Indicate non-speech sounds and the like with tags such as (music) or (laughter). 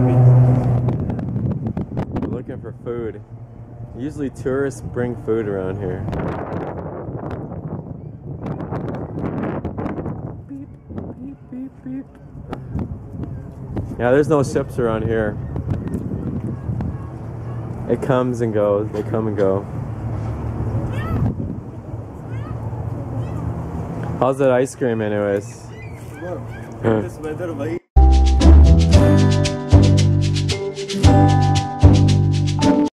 mean, we're looking for food. Usually tourists bring food around here. Beep, beep, beep, beep. Yeah, there's no ships around here. It comes and goes, they come and go. How's that ice cream anyways? (laughs) this weather,